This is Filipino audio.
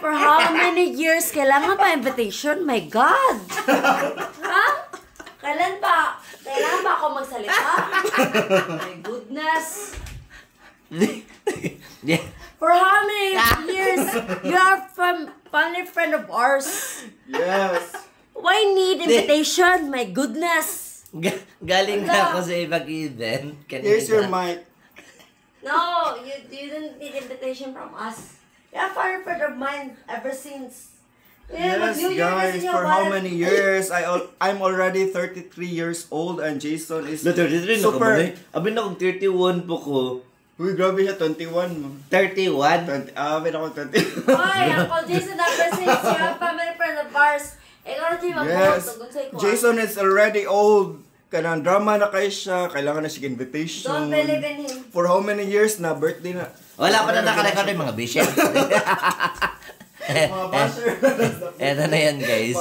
for how many years? Kailangan pa invitation? My God! ha? Kailan pa? Kailangan ba ako magsalita? My goodness! yeah. For how many years? You are from family friend of ours. Yes. Why need invitation? My goodness! Ga- galing na ako sa ibang event. Kanina. Here's your mic. No, you, you didn't need invitation from us. Family friend of mine ever since. Yeah, Yes, guys, for how many years? I al- I'm already 33 years old and Jason is No, 33 na super... Super. Abin na kung 31 po ko. Uy, grabe siya, 21. mo. 31? 20, ah, uh, ako 20. Hoy, ako Jason ever since you're a family friend of ours. Ikaw na siya yes. mag-vote. Ikaw. Jason is already old. Kanang drama na kayo siya. Kailangan na siya invitation. Don't believe in him. For how many years na? Birthday na. Wala pa na nakarecord yung mga bishop. Mga basher. Eto na yan guys.